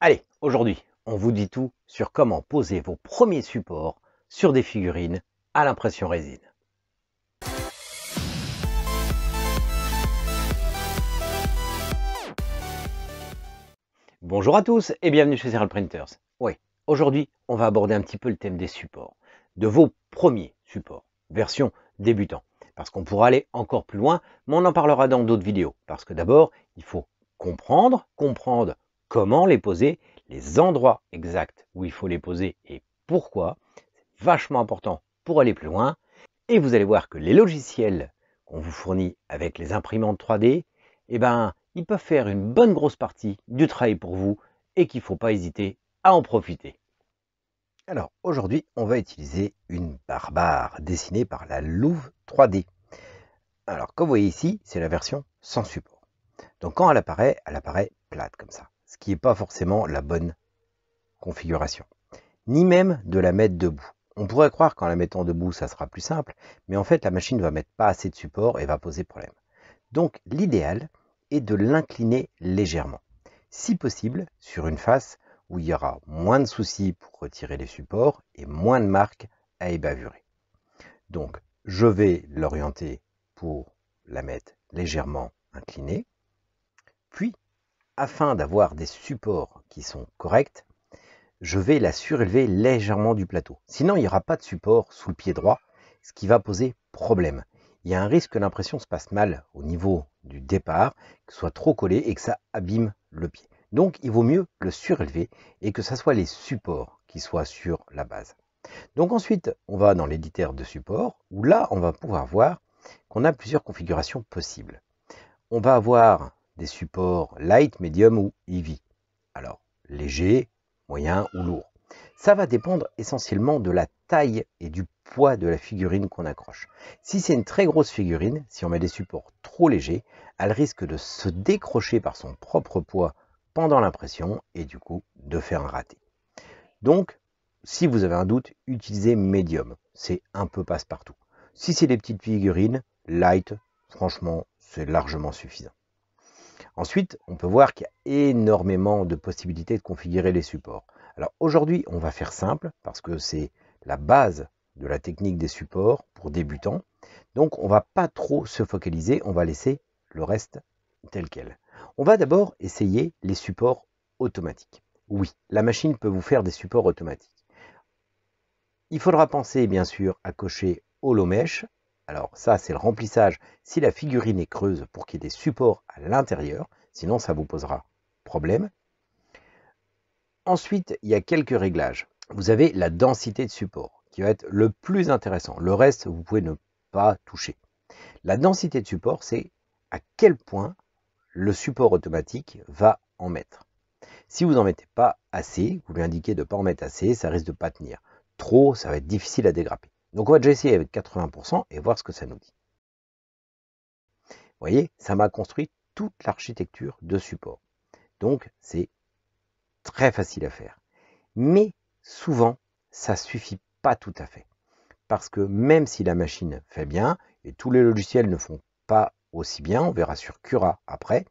Allez, aujourd'hui, on vous dit tout sur comment poser vos premiers supports sur des figurines à l'impression résine. Bonjour à tous et bienvenue chez Serial Printers. Oui, aujourd'hui, on va aborder un petit peu le thème des supports, de vos premiers supports, version débutant. Parce qu'on pourra aller encore plus loin, mais on en parlera dans d'autres vidéos. Parce que d'abord, il faut comprendre, comprendre comment les poser, les endroits exacts où il faut les poser et pourquoi. C'est vachement important pour aller plus loin. Et vous allez voir que les logiciels qu'on vous fournit avec les imprimantes 3D, eh ben, ils peuvent faire une bonne grosse partie du travail pour vous et qu'il ne faut pas hésiter à en profiter. Alors aujourd'hui, on va utiliser une barbare dessinée par la Louve 3D. Alors comme vous voyez ici, c'est la version sans support. Donc quand elle apparaît, elle apparaît plate comme ça ce qui n'est pas forcément la bonne configuration. Ni même de la mettre debout. On pourrait croire qu'en la mettant debout, ça sera plus simple, mais en fait, la machine ne va mettre pas assez de support et va poser problème. Donc, l'idéal est de l'incliner légèrement. Si possible, sur une face où il y aura moins de soucis pour retirer les supports et moins de marques à ébavurer. Donc, je vais l'orienter pour la mettre légèrement inclinée. Puis, afin d'avoir des supports qui sont corrects, je vais la surélever légèrement du plateau. Sinon, il n'y aura pas de support sous le pied droit, ce qui va poser problème. Il y a un risque que l'impression se passe mal au niveau du départ, que ce soit trop collé et que ça abîme le pied. Donc, il vaut mieux le surélever et que ce soit les supports qui soient sur la base. Donc ensuite, on va dans l'éditeur de support, où là, on va pouvoir voir qu'on a plusieurs configurations possibles. On va avoir des supports light, medium ou heavy. Alors, léger, moyen ou lourd. Ça va dépendre essentiellement de la taille et du poids de la figurine qu'on accroche. Si c'est une très grosse figurine, si on met des supports trop légers, elle risque de se décrocher par son propre poids pendant l'impression et du coup de faire un raté. Donc, si vous avez un doute, utilisez médium. C'est un peu passe-partout. Si c'est des petites figurines, light, franchement, c'est largement suffisant. Ensuite, on peut voir qu'il y a énormément de possibilités de configurer les supports. Alors aujourd'hui, on va faire simple parce que c'est la base de la technique des supports pour débutants. Donc on ne va pas trop se focaliser, on va laisser le reste tel quel. On va d'abord essayer les supports automatiques. Oui, la machine peut vous faire des supports automatiques. Il faudra penser bien sûr à cocher Holo Mesh, alors ça, c'est le remplissage si la figurine est creuse pour qu'il y ait des supports à l'intérieur, sinon ça vous posera problème. Ensuite, il y a quelques réglages. Vous avez la densité de support qui va être le plus intéressant. Le reste, vous pouvez ne pas toucher. La densité de support, c'est à quel point le support automatique va en mettre. Si vous n'en mettez pas assez, vous lui indiquez de ne pas en mettre assez, ça risque de ne pas tenir. Trop, ça va être difficile à dégrapper. Donc on va déjà essayer avec 80% et voir ce que ça nous dit. Vous voyez, ça m'a construit toute l'architecture de support. Donc c'est très facile à faire. Mais souvent, ça suffit pas tout à fait. Parce que même si la machine fait bien, et tous les logiciels ne font pas aussi bien, on verra sur Cura après,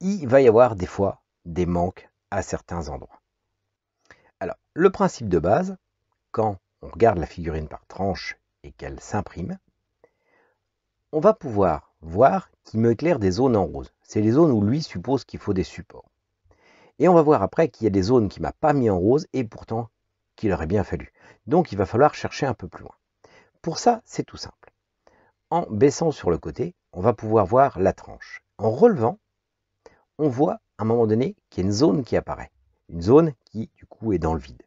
il va y avoir des fois des manques à certains endroits. Alors, le principe de base, quand on regarde la figurine par tranche et qu'elle s'imprime, on va pouvoir voir qu'il me éclaire des zones en rose. C'est les zones où lui suppose qu'il faut des supports. Et on va voir après qu'il y a des zones qui m'a pas mis en rose et pourtant qu'il aurait bien fallu. Donc il va falloir chercher un peu plus loin. Pour ça, c'est tout simple. En baissant sur le côté, on va pouvoir voir la tranche. En relevant, on voit à un moment donné qu'il y a une zone qui apparaît. Une zone qui, du coup, est dans le vide.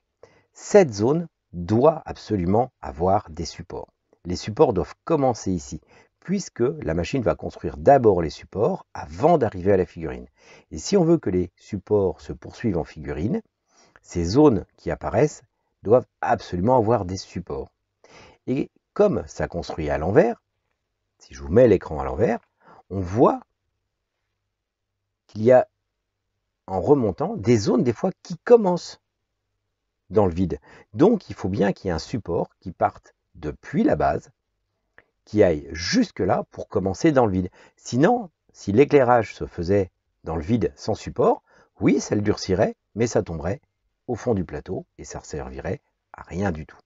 Cette zone, doit absolument avoir des supports. Les supports doivent commencer ici, puisque la machine va construire d'abord les supports avant d'arriver à la figurine. Et si on veut que les supports se poursuivent en figurine, ces zones qui apparaissent doivent absolument avoir des supports. Et comme ça construit à l'envers, si je vous mets l'écran à l'envers, on voit qu'il y a, en remontant, des zones des fois qui commencent dans le vide. Donc il faut bien qu'il y ait un support qui parte depuis la base, qui aille jusque là pour commencer dans le vide. Sinon, si l'éclairage se faisait dans le vide sans support, Oui, ça le durcirait, mais ça tomberait au fond du plateau et ça ne servirait à rien du tout.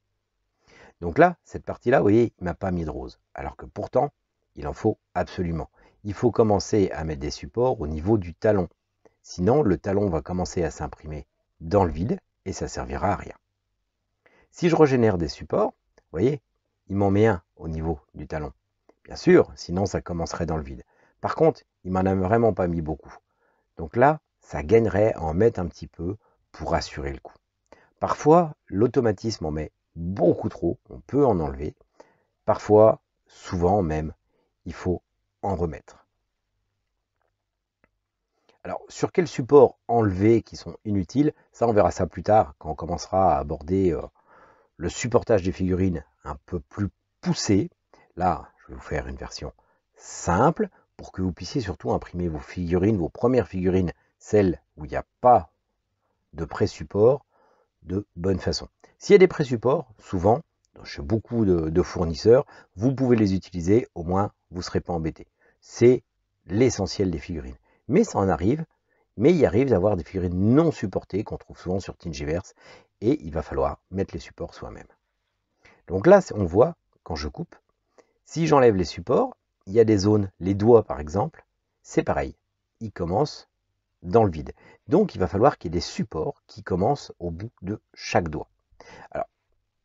Donc là, cette partie-là, vous voyez, il m'a pas mis de rose. Alors que pourtant, il en faut absolument. Il faut commencer à mettre des supports au niveau du talon. Sinon, le talon va commencer à s'imprimer dans le vide ça servira à rien. Si je régénère des supports, voyez, il m'en met un au niveau du talon. Bien sûr, sinon ça commencerait dans le vide. Par contre, il m'en a vraiment pas mis beaucoup. Donc là, ça gagnerait à en mettre un petit peu pour assurer le coup. Parfois, l'automatisme en met beaucoup trop, on peut en enlever. Parfois, souvent même, il faut en remettre. Alors, sur quels supports enlever qui sont inutiles Ça, on verra ça plus tard, quand on commencera à aborder euh, le supportage des figurines un peu plus poussé. Là, je vais vous faire une version simple pour que vous puissiez surtout imprimer vos figurines, vos premières figurines, celles où il n'y a pas de pré-support, de bonne façon. S'il y a des pré-supports, souvent, chez beaucoup de, fournisseurs, vous pouvez les utiliser, au moins vous ne serez pas embêté. C'est l'essentiel des figurines. Mais ça en arrive, mais il arrive d'avoir des figurines non supportées qu'on trouve souvent sur Thingiverse et il va falloir mettre les supports soi-même. Donc là, on voit, quand je coupe, si j'enlève les supports, il y a des zones, les doigts par exemple, c'est pareil. Ils commencent dans le vide. Donc il va falloir qu'il y ait des supports qui commencent au bout de chaque doigt. Alors,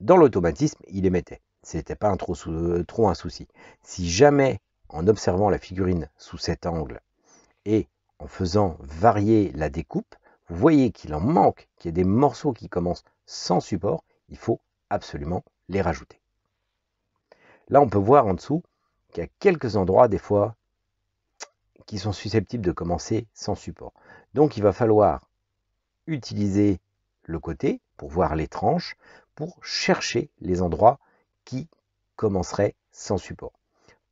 dans l'automatisme, il émettait. Ce n'était pas trop, trop un souci. Si jamais, en observant la figurine sous cet angle et en faisant varier la découpe, vous voyez qu'il en manque, qu'il y a des morceaux qui commencent sans support, il faut absolument les rajouter. Là, on peut voir en dessous qu'il y a quelques endroits, des fois, qui sont susceptibles de commencer sans support. Donc, il va falloir utiliser le côté pour voir les tranches, pour chercher les endroits qui commenceraient sans support.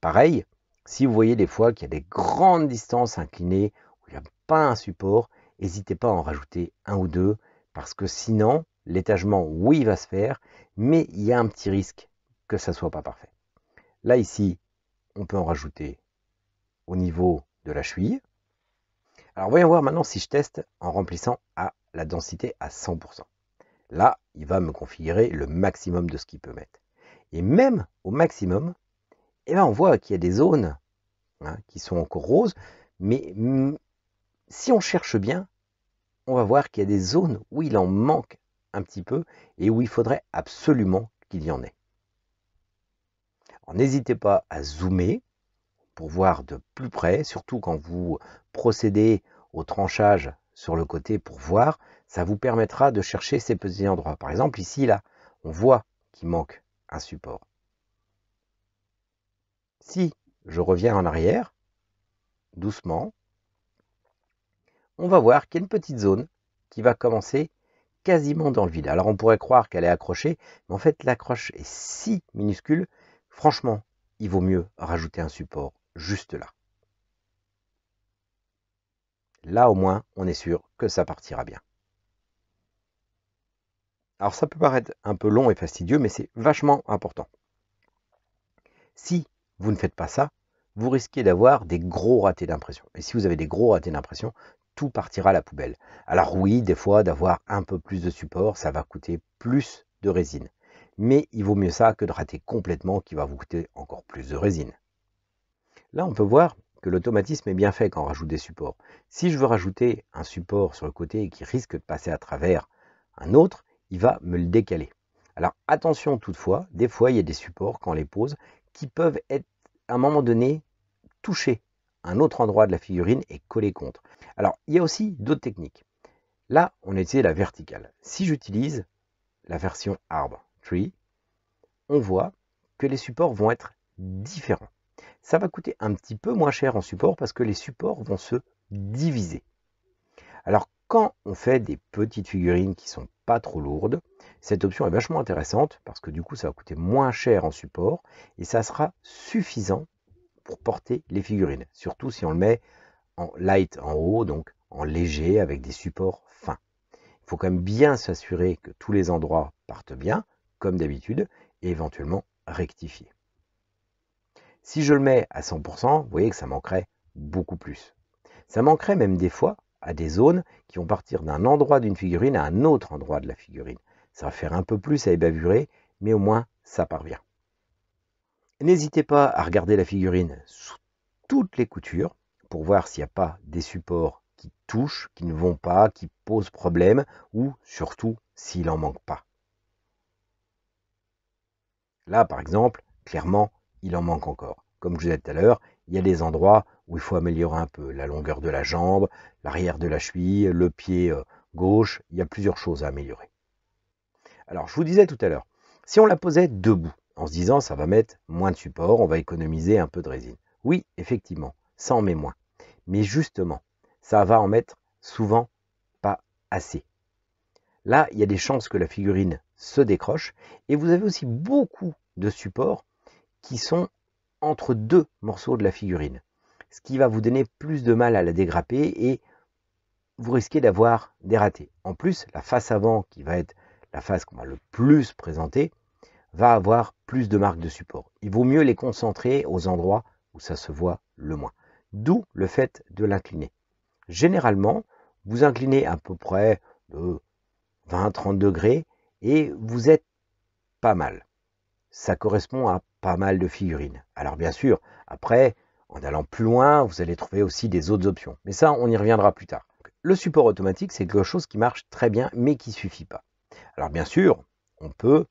Pareil, si vous voyez des fois qu'il y a des grandes distances inclinées pas un support, n'hésitez pas à en rajouter un ou deux, parce que sinon, l'étagement, oui, va se faire, mais il y a un petit risque que ça ne soit pas parfait. Là, ici, on peut en rajouter au niveau de la cheville. Alors, voyons voir maintenant si je teste en remplissant à la densité à 100%. Là, il va me configurer le maximum de ce qu'il peut mettre. Et même au maximum, eh ben, on voit qu'il y a des zones hein, qui sont encore roses, mais si on cherche bien, on va voir qu'il y a des zones où il en manque un petit peu et où il faudrait absolument qu'il y en ait. N'hésitez pas à zoomer pour voir de plus près, surtout quand vous procédez au tranchage sur le côté pour voir, ça vous permettra de chercher ces petits endroits. Par exemple, ici, là, on voit qu'il manque un support. Si je reviens en arrière, doucement, on va voir qu'il y a une petite zone qui va commencer quasiment dans le vide. Alors on pourrait croire qu'elle est accrochée, mais en fait l'accroche est si minuscule, franchement, il vaut mieux rajouter un support juste là. Là au moins, on est sûr que ça partira bien. Alors ça peut paraître un peu long et fastidieux, mais c'est vachement important. Si vous ne faites pas ça, vous risquez d'avoir des gros ratés d'impression. Et si vous avez des gros ratés d'impression, tout partira à la poubelle. Alors oui, des fois, d'avoir un peu plus de support, ça va coûter plus de résine. Mais il vaut mieux ça que de rater complètement qui va vous coûter encore plus de résine. Là, on peut voir que l'automatisme est bien fait quand on rajoute des supports. Si je veux rajouter un support sur le côté qui risque de passer à travers un autre, il va me le décaler. Alors attention toutefois, des fois il y a des supports quand on les pose qui peuvent être à un moment donné touchés un autre endroit de la figurine et coller contre. Alors, il y a aussi d'autres techniques. Là, on a utilisé la verticale. Si j'utilise la version arbre, tree, on voit que les supports vont être différents. Ça va coûter un petit peu moins cher en support parce que les supports vont se diviser. Alors, quand on fait des petites figurines qui sont pas trop lourdes, cette option est vachement intéressante parce que du coup, ça va coûter moins cher en support et ça sera suffisant pour porter les figurines. Surtout si on le met en light en haut, donc en léger avec des supports fins. Il faut quand même bien s'assurer que tous les endroits partent bien, comme d'habitude, et éventuellement rectifier. Si je le mets à 100%, vous voyez que ça manquerait beaucoup plus. Ça manquerait même des fois à des zones qui vont partir d'un endroit d'une figurine à un autre endroit de la figurine. Ça va faire un peu plus à ébavurer, mais au moins ça parvient. N'hésitez pas à regarder la figurine sous toutes les coutures pour voir s'il n'y a pas des supports qui touchent, qui ne vont pas, qui posent problème, ou surtout s'il en manque pas. Là, par exemple, clairement, il en manque encore. Comme je vous disais tout à l'heure, il y a des endroits où il faut améliorer un peu la longueur de la jambe, l'arrière de la cheville, le pied euh, gauche, il y a plusieurs choses à améliorer. Alors, je vous disais tout à l'heure, si on la posait debout, en se disant ça va mettre moins de support, on va économiser un peu de résine. Oui, effectivement, ça en met moins. Mais justement, ça va en mettre souvent pas assez. Là, il y a des chances que la figurine se décroche et vous avez aussi beaucoup de supports qui sont entre deux morceaux de la figurine, ce qui va vous donner plus de mal à la dégrapper et vous risquez d'avoir des ratés. En plus, la face avant, qui va être la face qu'on va le plus présenter, va avoir plus de marques de support. Il vaut mieux les concentrer aux endroits où ça se voit le moins. D'où le fait de l'incliner. Généralement, vous inclinez à peu près de 20-30 degrés et vous êtes pas mal. Ça correspond à pas mal de figurines. Alors bien sûr, après, en allant plus loin, vous allez trouver aussi des autres options. Mais ça, on y reviendra plus tard. Le support automatique, c'est quelque chose qui marche très bien, mais qui ne suffit pas. Alors bien sûr, on peut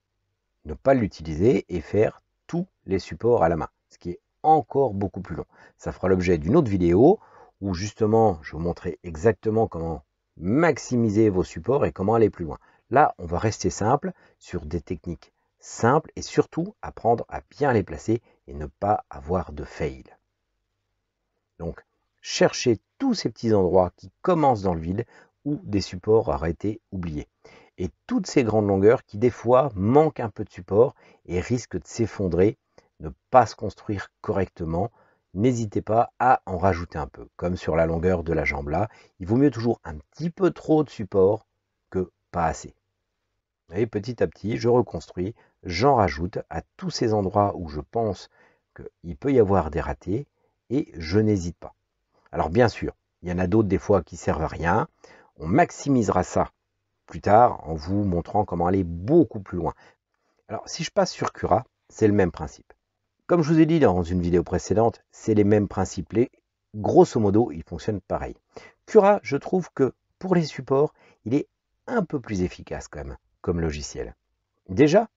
ne pas l'utiliser et faire tous les supports à la main, ce qui est encore beaucoup plus long. Ça fera l'objet d'une autre vidéo où justement je vous montrer exactement comment maximiser vos supports et comment aller plus loin. Là, on va rester simple sur des techniques simples et surtout apprendre à bien les placer et ne pas avoir de fail. Donc, cherchez tous ces petits endroits qui commencent dans le vide où des supports auraient été oubliés et toutes ces grandes longueurs qui des fois manquent un peu de support et risquent de s'effondrer, ne pas se construire correctement, n'hésitez pas à en rajouter un peu, comme sur la longueur de la jambe là. Il vaut mieux toujours un petit peu trop de support que pas assez. Et petit à petit, je reconstruis, j'en rajoute à tous ces endroits où je pense qu'il peut y avoir des ratés et je n'hésite pas. Alors bien sûr, il y en a d'autres des fois qui servent à rien. On maximisera ça plus tard en vous montrant comment aller beaucoup plus loin. Alors si je passe sur Cura, c'est le même principe. Comme je vous ai dit dans une vidéo précédente, c'est les mêmes principes. Les, grosso modo, ils fonctionnent pareil. Cura, je trouve que pour les supports, il est un peu plus efficace quand même comme logiciel. Déjà,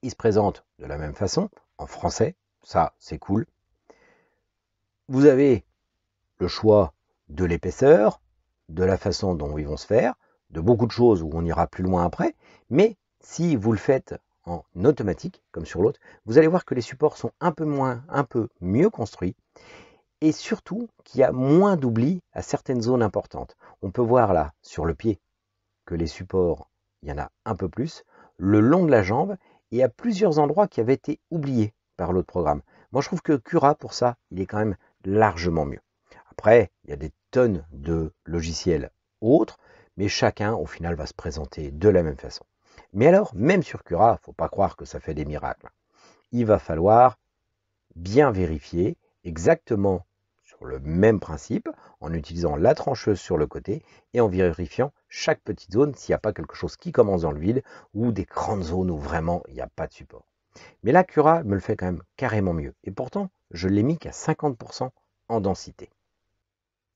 il se présente de la même façon, en français, ça c'est cool. Vous avez le choix de l'épaisseur, de la façon dont ils vont se faire, de beaucoup de choses où on ira plus loin après, mais si vous le faites en automatique, comme sur l'autre, vous allez voir que les supports sont un peu moins, un peu mieux construits, et surtout qu'il y a moins d'oubli à certaines zones importantes. On peut voir là, sur le pied, que les supports, il y en a un peu plus, le long de la jambe, et à plusieurs endroits qui avaient été oubliés par l'autre programme. Moi, je trouve que Cura, pour ça, il est quand même largement mieux. Après, il y a des tonnes de logiciels autres mais chacun au final va se présenter de la même façon. Mais alors, même sur Cura, faut pas croire que ça fait des miracles. Il va falloir bien vérifier exactement sur le même principe, en utilisant la trancheuse sur le côté et en vérifiant chaque petite zone s'il n'y a pas quelque chose qui commence dans le vide ou des grandes zones où vraiment il n'y a pas de support. Mais la Cura me le fait quand même carrément mieux. Et pourtant, je l'ai mis qu'à 50% en densité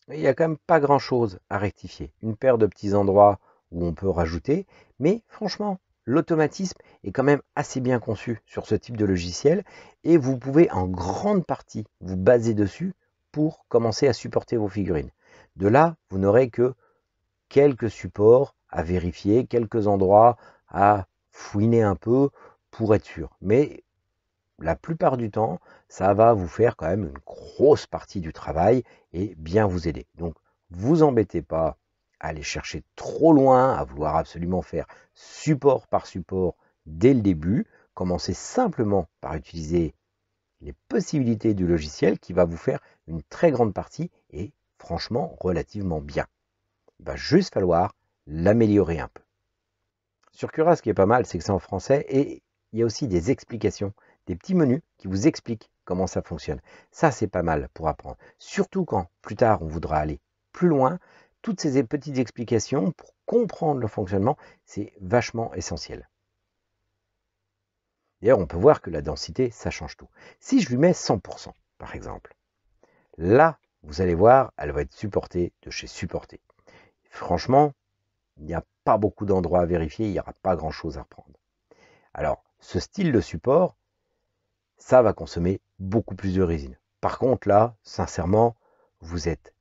il n'y a quand même pas grand chose à rectifier. Une paire de petits endroits on peut rajouter, mais franchement, l'automatisme est quand même assez bien conçu sur ce type de logiciel et vous pouvez en grande partie vous baser dessus pour commencer à supporter vos figurines. De là, vous n'aurez que quelques supports à vérifier, quelques endroits à fouiner un peu pour être sûr. Mais la plupart du temps, ça va vous faire quand même une grosse partie du travail et bien vous aider. Donc, vous embêtez pas aller chercher trop loin, à vouloir absolument faire support par support dès le début. Commencez simplement par utiliser les possibilités du logiciel qui va vous faire une très grande partie et franchement relativement bien. Il va juste falloir l'améliorer un peu. Sur Cura, ce qui est pas mal, c'est que c'est en français et il y a aussi des explications des petits menus qui vous expliquent comment ça fonctionne. Ça, c'est pas mal pour apprendre. Surtout quand plus tard on voudra aller plus loin, toutes ces petites explications pour comprendre le fonctionnement, c'est vachement essentiel. D'ailleurs, on peut voir que la densité, ça change tout. Si je lui mets 100%, par exemple, là, vous allez voir, elle va être supportée de chez supporté. Franchement, il n'y a pas beaucoup d'endroits à vérifier, il n'y aura pas grand-chose à reprendre. Alors, ce style de support, ça va consommer beaucoup plus de résine. Par contre, là, sincèrement, vous êtes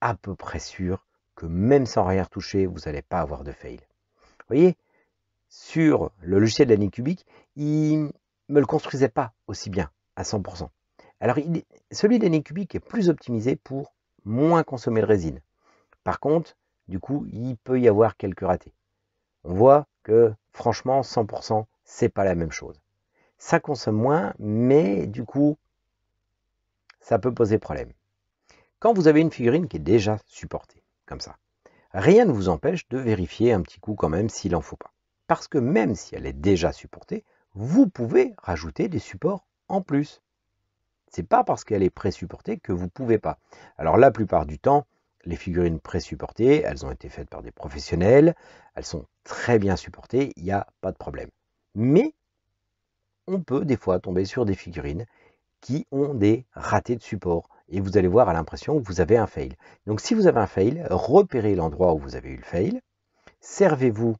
à peu près sûr que même sans rien toucher, vous n'allez pas avoir de fail. Vous voyez, sur le logiciel de cubique, il me le construisait pas aussi bien à 100%. Alors, celui d'Anycubic est plus optimisé pour moins consommer de résine. Par contre, du coup, il peut y avoir quelques ratés. On voit que, franchement, 100%, c'est pas la même chose. Ça consomme moins, mais du coup, ça peut poser problème. Quand vous avez une figurine qui est déjà supportée, comme ça, rien ne vous empêche de vérifier un petit coup quand même s'il en faut pas. Parce que même si elle est déjà supportée, vous pouvez rajouter des supports en plus. C'est pas parce qu'elle est pré-supportée que vous pouvez pas. Alors la plupart du temps, les figurines pré-supportées, elles ont été faites par des professionnels, elles sont très bien supportées, il n'y a pas de problème. Mais on peut des fois tomber sur des figurines qui ont des ratés de support. Et vous allez voir à l'impression que vous avez un fail. Donc si vous avez un fail, repérez l'endroit où vous avez eu le fail, servez-vous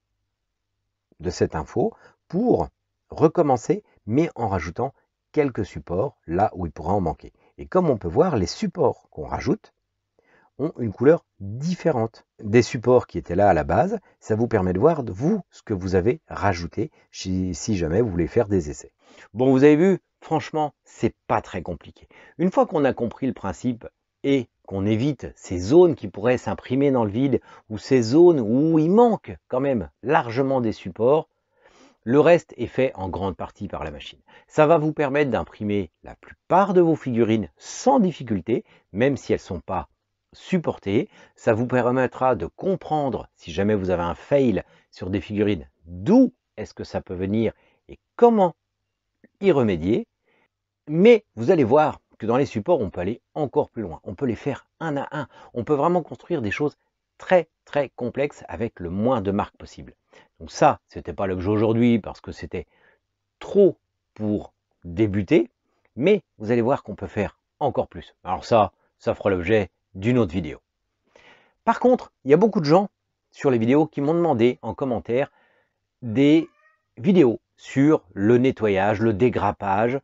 de cette info pour recommencer, mais en rajoutant quelques supports là où il pourra en manquer. Et comme on peut voir, les supports qu'on rajoute ont une couleur différente. Des supports qui étaient là à la base, ça vous permet de voir vous ce que vous avez rajouté si, jamais vous voulez faire des essais. Bon, vous avez vu, franchement, c'est pas très compliqué. Une fois qu'on a compris le principe et qu'on évite ces zones qui pourraient s'imprimer dans le vide ou ces zones où il manque quand même largement des supports, le reste est fait en grande partie par la machine. Ça va vous permettre d'imprimer la plupart de vos figurines sans difficulté, même si elles ne sont pas supportées. Ça vous permettra de comprendre, si jamais vous avez un fail sur des figurines, d'où est-ce que ça peut venir et comment y remédier. Mais vous allez voir que dans les supports, on peut aller encore plus loin. On peut les faire un à un. On peut vraiment construire des choses très très complexes avec le moins de marques possible. Donc ça, c'était pas l'objet aujourd'hui parce que c'était trop pour débuter, mais vous allez voir qu'on peut faire encore plus. Alors ça, ça fera l'objet d'une autre vidéo. Par contre, il y a beaucoup de gens sur les vidéos qui m'ont demandé en commentaire des vidéos sur le nettoyage, le dégrappage.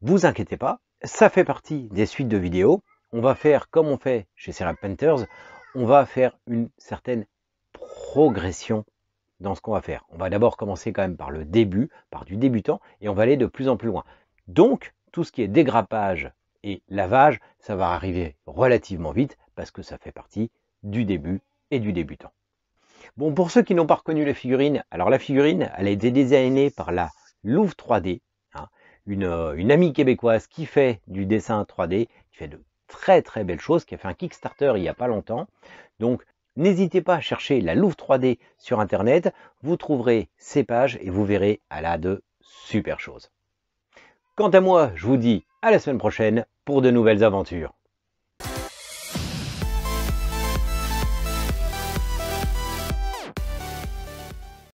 Vous inquiétez pas, ça fait partie des suites de vidéos. On va faire comme on fait chez Serap Painters, on va faire une certaine progression dans ce qu'on va faire. On va d'abord commencer quand même par le début, par du débutant, et on va aller de plus en plus loin. Donc, tout ce qui est dégrappage et lavage, ça va arriver relativement vite parce que ça fait partie du début et du débutant. Bon, pour ceux qui n'ont pas reconnu la figurine, alors la figurine, elle a été designée par la Louvre 3D, hein, une, euh, une amie québécoise qui fait du dessin 3D, qui fait de très très belles choses, qui a fait un Kickstarter il n'y a pas longtemps. Donc N'hésitez pas à chercher la Louvre 3D sur Internet, vous trouverez ces pages et vous verrez, elle a de super choses. Quant à moi, je vous dis à la semaine prochaine pour de nouvelles aventures.